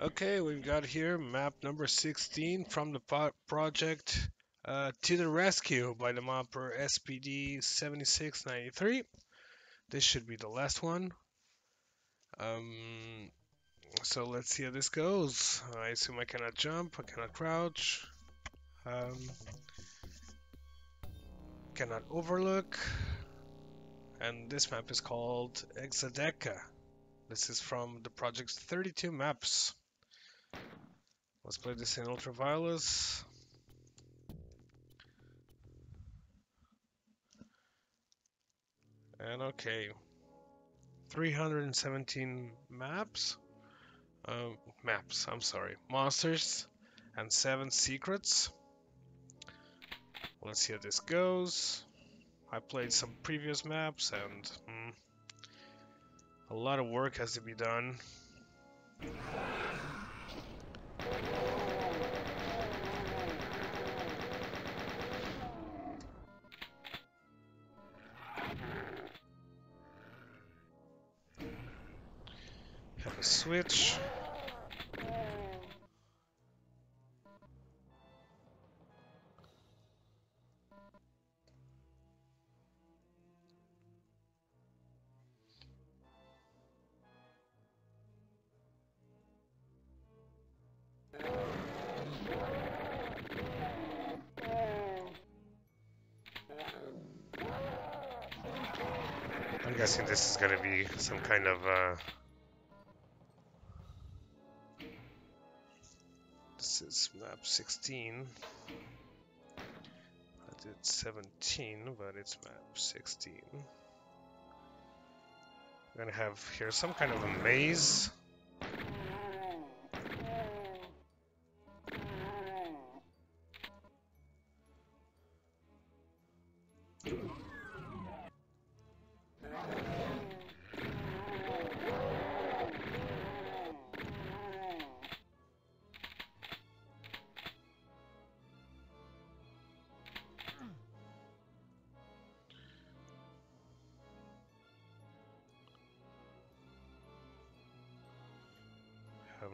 Okay, we've got here map number 16 from the project uh, To the Rescue by the mapper SPD 7693. This should be the last one. Um, so let's see how this goes. I assume I cannot jump, I cannot crouch, um, cannot overlook. And this map is called Exodeca. This is from the project's 32 maps. Let's play this in ultraviolet. And okay, 317 maps, um, maps, I'm sorry, monsters, and 7 secrets. Let's see how this goes. I played some previous maps and hmm, a lot of work has to be done. Switch. I'm guessing this is gonna be some kind of uh Map 16. I did 17, but it's map 16. I'm gonna have here some kind of a maze.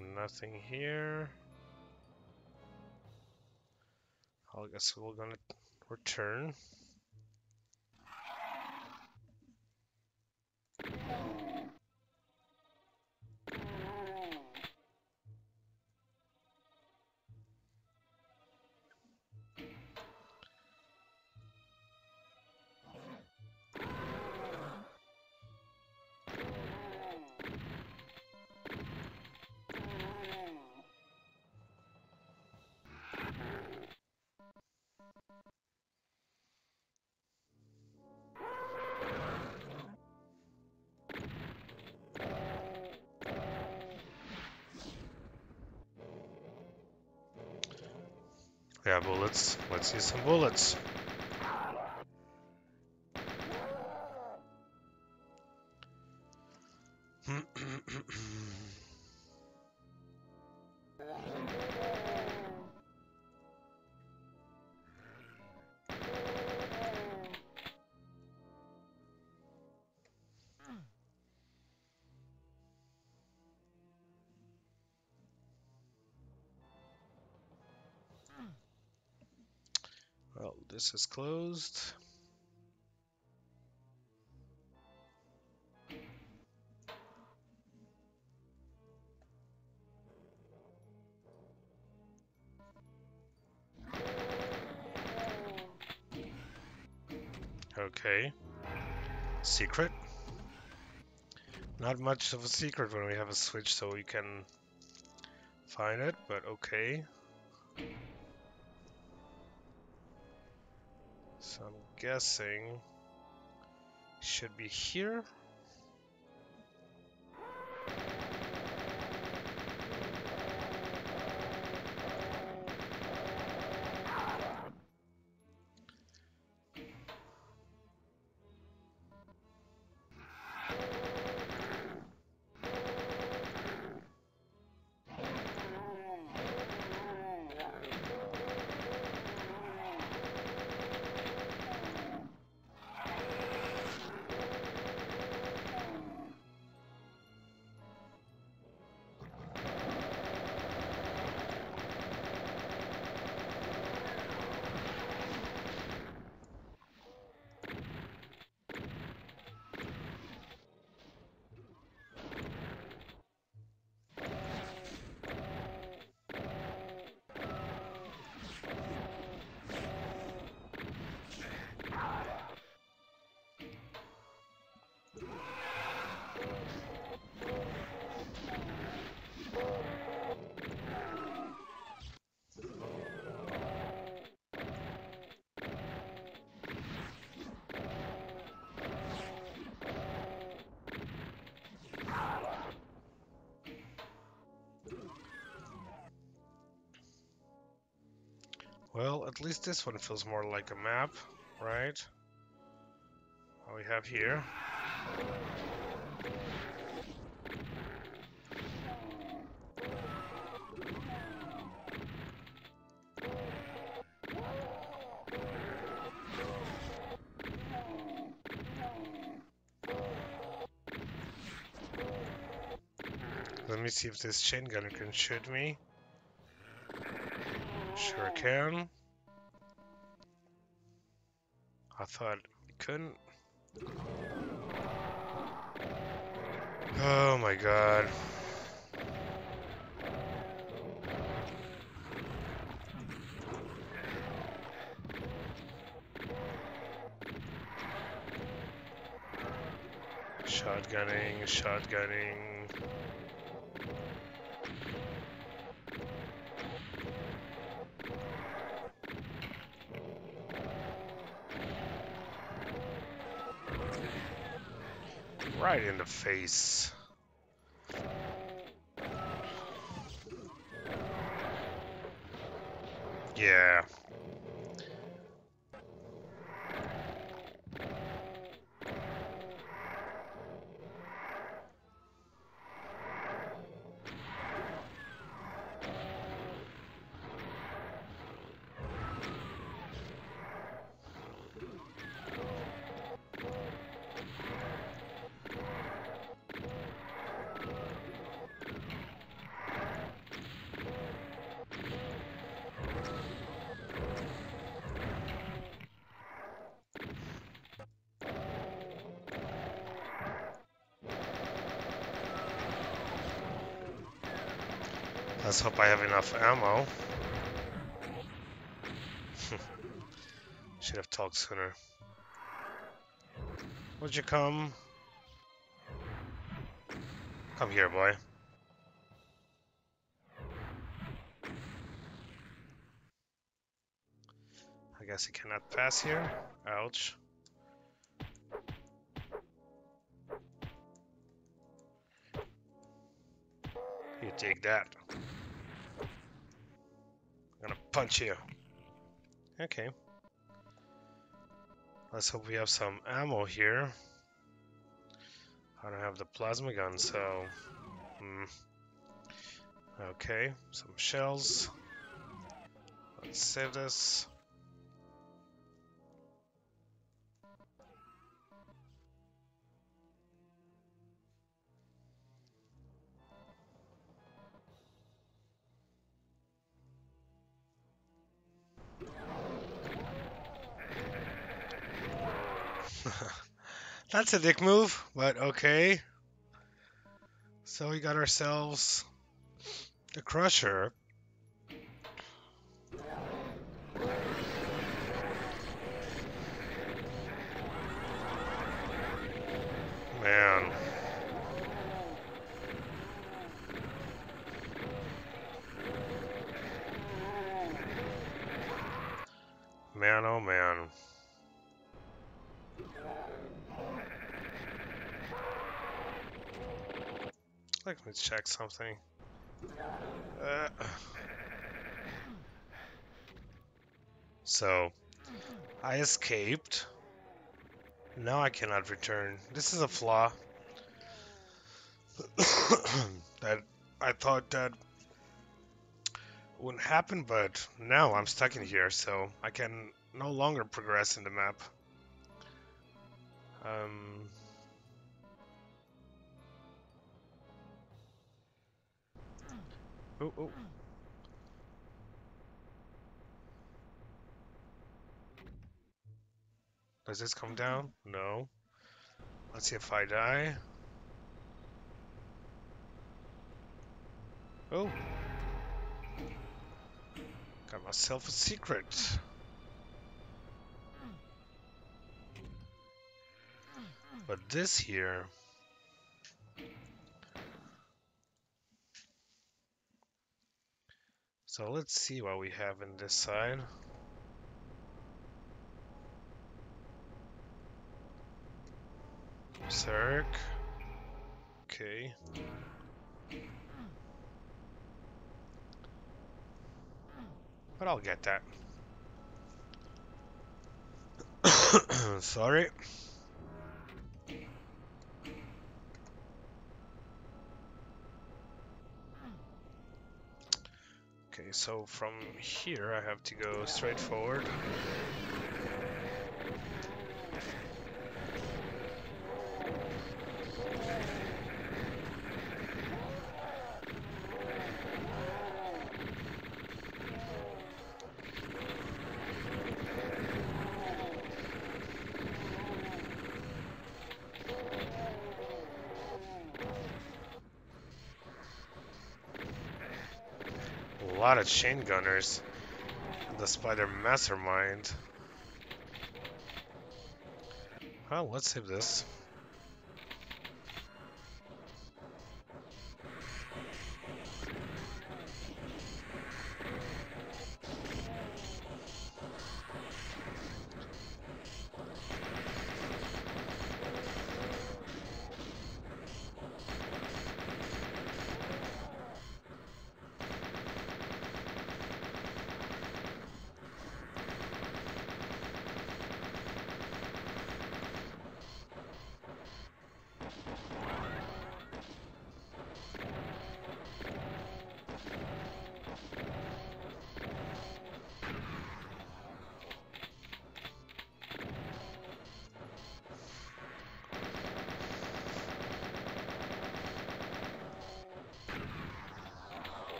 Nothing here. I guess we're gonna return. Yeah, bullets. Let's use some bullets. This is closed. Okay. Secret. Not much of a secret when we have a switch so we can find it, but okay. Guessing should be here. Well, at least this one feels more like a map, right? What we have here. Let me see if this chain gunner can shoot me. Sure can. I thought it couldn't. Oh my god. Shotgunning, shotgunning. Right in the face. Let's hope I have enough ammo. Should have talked sooner. Would you come? Come here, boy. I guess he cannot pass here. Ouch. You take that. Punch you. Okay. Let's hope we have some ammo here. I don't have the plasma gun, so... Hmm. Okay, some shells. Let's save this. That's a dick move, but okay. So we got ourselves the Crusher. Check something. Uh, so, I escaped. Now I cannot return. This is a flaw. that I thought that wouldn't happen, but now I'm stuck in here, so I can no longer progress in the map. Um, Oh, oh. Does this come down? No. Let's see if I die. Oh. Got myself a secret. But this here... So let's see what we have in this side. Zerk. Okay. But I'll get that. Sorry. So from here I have to go straight forward. Lot of chain gunners. The spider mastermind. Well, let's save this.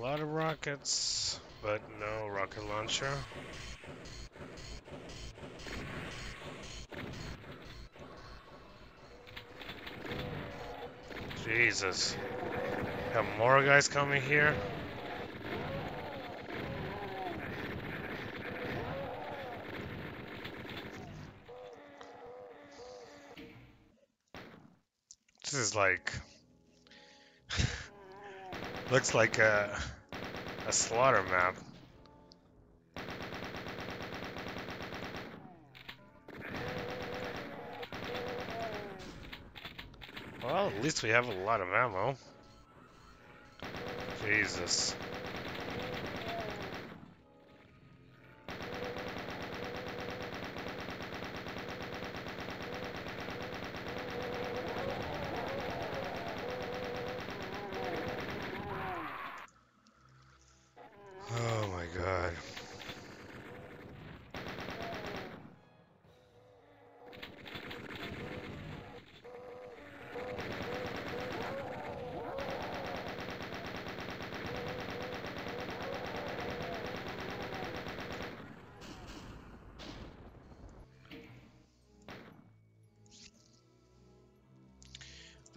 Lot of rockets, but no rocket launcher. Jesus. Got more guys coming here? This is like... Looks like a, a slaughter map. Well, at least we have a lot of ammo. Jesus.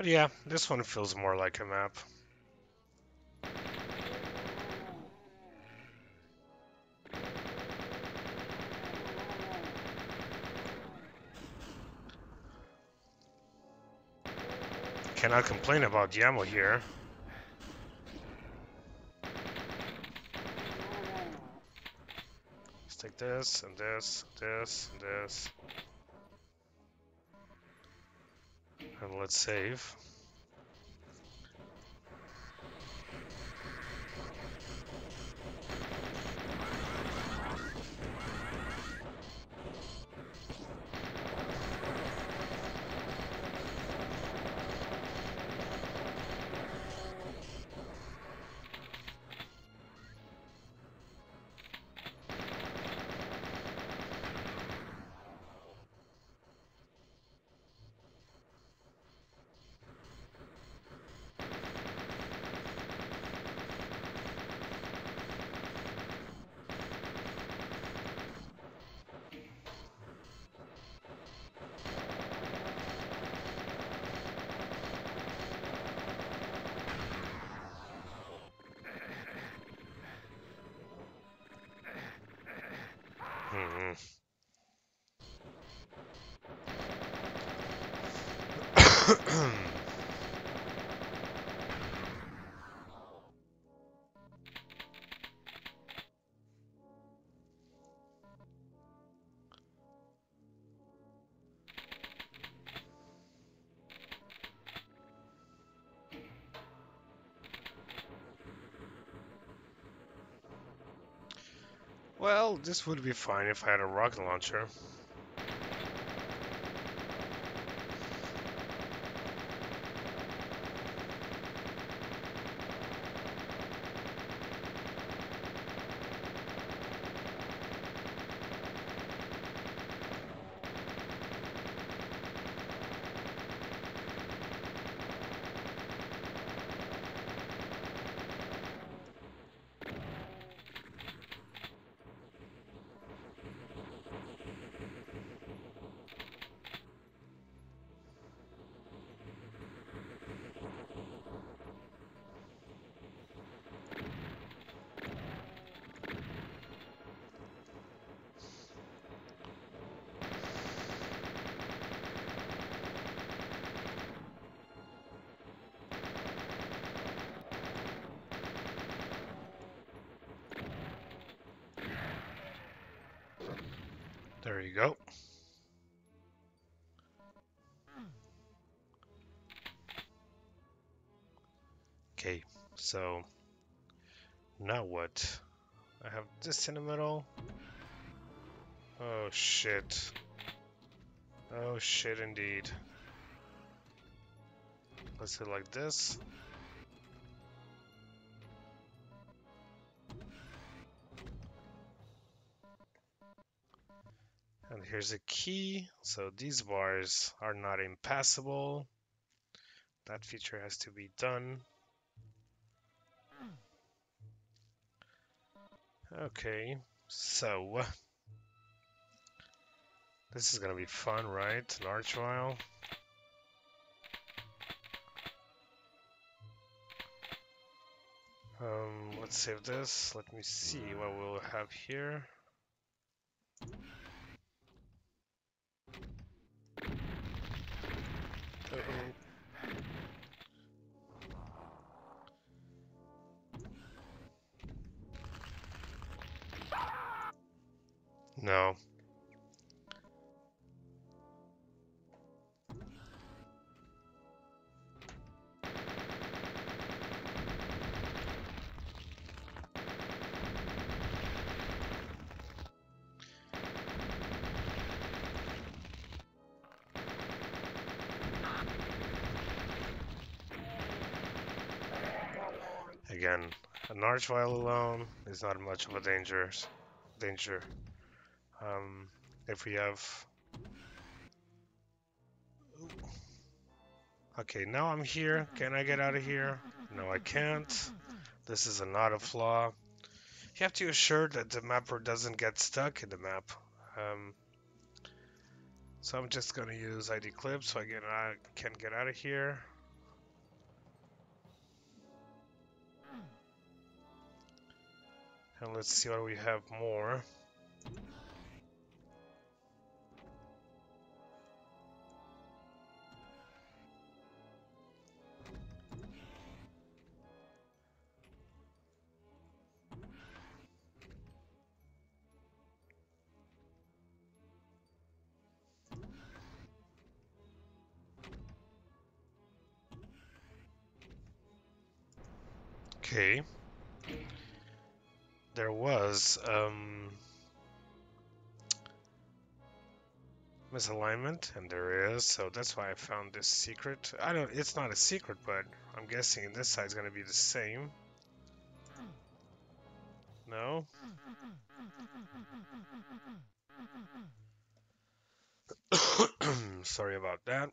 But yeah, this one feels more like a map. Cannot complain about ammo here. Let's take this and this, this, and this. Let's save. Hmm. This would be fine if I had a rocket launcher. There you go. Okay, so now what? I have this in the middle. Oh shit. Oh shit indeed. Let's do like this. And here's a key. So these bars are not impassable. That feature has to be done. Okay, so this is gonna be fun, right? An archvile. Um, let's save this. Let me see what we'll have here. No. Again, an archvile alone is not much of a danger. Danger. If we have... Okay, now I'm here. Can I get out of here? No, I can't. This is another flaw. You have to assure that the mapper doesn't get stuck in the map. Um, so I'm just gonna use idclip so I get I can get out of here. And let's see what we have more. Okay. There was um, misalignment, and there is, so that's why I found this secret. I don't. It's not a secret, but I'm guessing this side's gonna be the same. No. Sorry about that.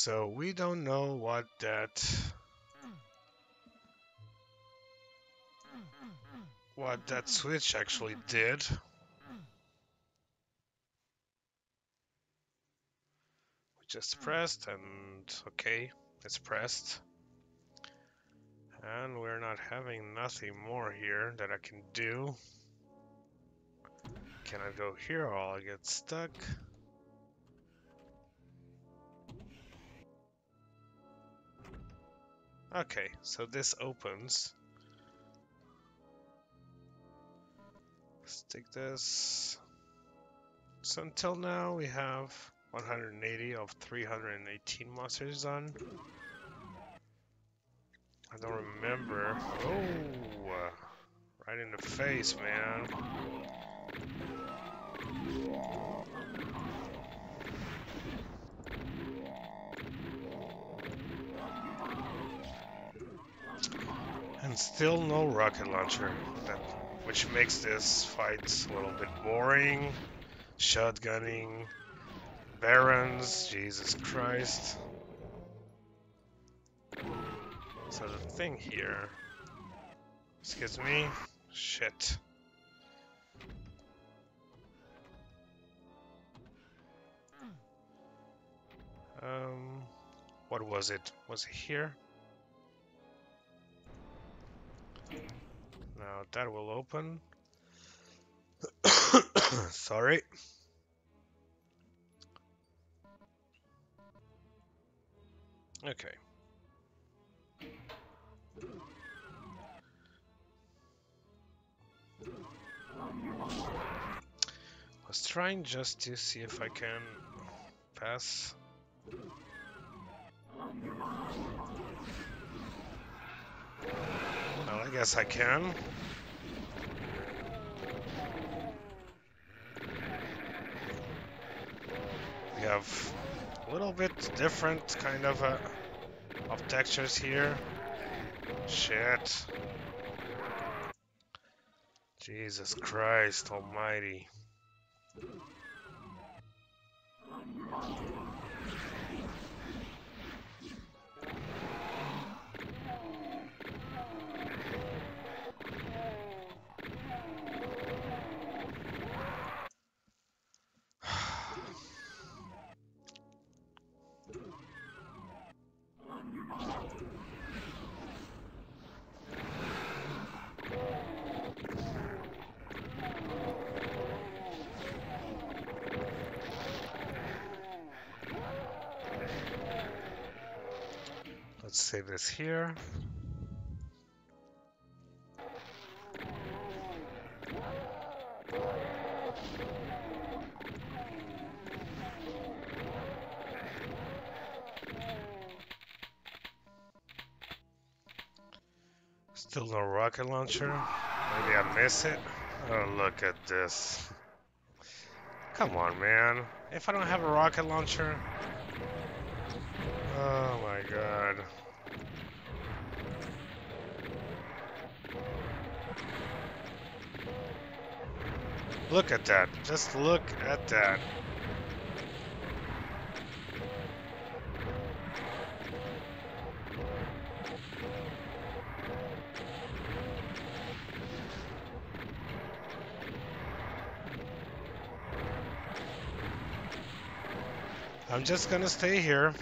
So we don't know what that what that switch actually did. We just pressed and okay, it's pressed. And we're not having nothing more here that I can do. Can I go here oh, or I'll get stuck? Okay, so this opens. Let's take this. So until now we have 180 of 318 monsters done. I don't remember. Oh, right in the face, man. And still no rocket launcher, that, which makes this fight a little bit boring. Shotgunning, barons, Jesus Christ. So the thing here, excuse me, shit. Um, what was it? Was it here? Now that will open. Sorry. Okay. I was trying just to see if I can pass. Well, I guess I can. We have a little bit different kind of uh, of textures here. Shit. Jesus Christ almighty. Save this here. Still no rocket launcher. Maybe I miss it. Oh, look at this. Come on, man. If I don't have a rocket launcher... Oh my god. Look at that. Just look at that. I'm just gonna stay here.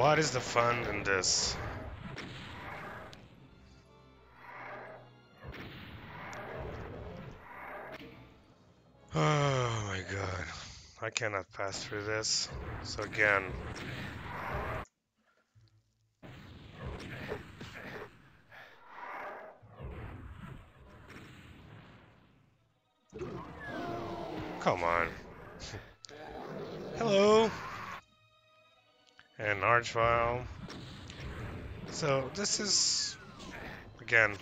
What is the fun in this? Oh my god. I cannot pass through this. So again. So this is again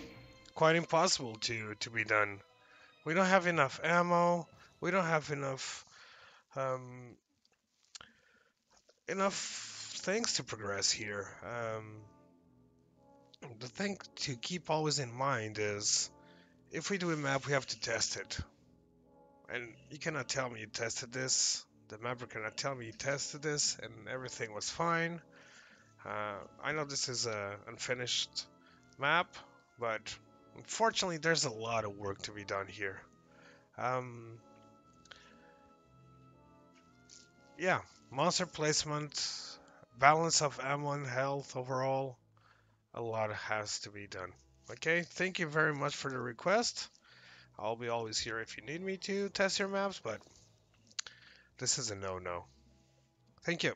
quite impossible to to be done. We don't have enough ammo. We don't have enough um, enough things to progress here. Um, the thing to keep always in mind is if we do a map, we have to test it. And you cannot tell me you tested this the mapper cannot tell me you tested this and everything was fine. Uh, I know this is a unfinished map, but unfortunately there's a lot of work to be done here. Um, yeah, monster placement, balance of ammo and health overall, a lot has to be done. Okay, thank you very much for the request. I'll be always here if you need me to test your maps, but this is a no-no. Thank you.